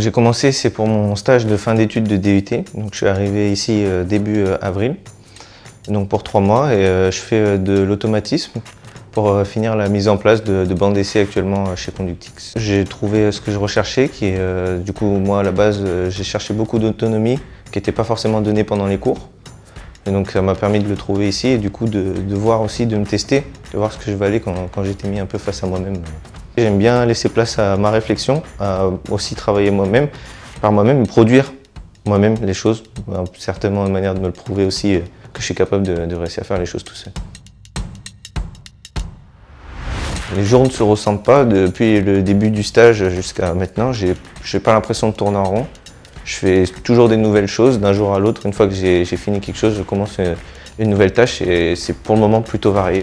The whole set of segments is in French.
J'ai commencé, c'est pour mon stage de fin d'études de DUT. Donc je suis arrivé ici euh, début euh, avril, donc pour trois mois, et euh, je fais de l'automatisme pour finir la mise en place de, de bandes d'essai actuellement chez Conductix. J'ai trouvé ce que je recherchais, qui est, du coup, moi à la base, j'ai cherché beaucoup d'autonomie qui n'était pas forcément donnée pendant les cours. Et donc ça m'a permis de le trouver ici et du coup de, voir aussi, de me tester, de voir ce que je valais quand, quand j'étais mis un peu face à moi-même. J'aime bien laisser place à ma réflexion, à aussi travailler moi-même, par moi-même, produire moi-même les choses. Certainement une manière de me le prouver aussi euh, que je suis capable de, réussir à faire les choses tout seul. Les jours ne se ressemblent pas. Depuis le début du stage jusqu'à maintenant, je n'ai pas l'impression de tourner en rond. Je fais toujours des nouvelles choses d'un jour à l'autre. Une fois que j'ai fini quelque chose, je commence une, nouvelle tâche et c'est pour le moment plutôt varié.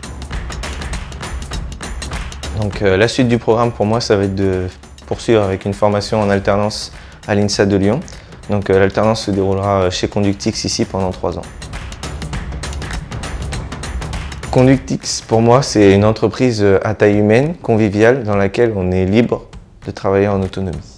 Donc euh, la suite du programme pour moi, ça va être de poursuivre avec une formation en alternance à l'INSA de Lyon. Donc euh, l'alternance se déroulera chez Conductix ici pendant trois ans. Conductix, pour moi, c'est une entreprise à taille humaine, conviviale, dans laquelle on est libre de travailler en autonomie.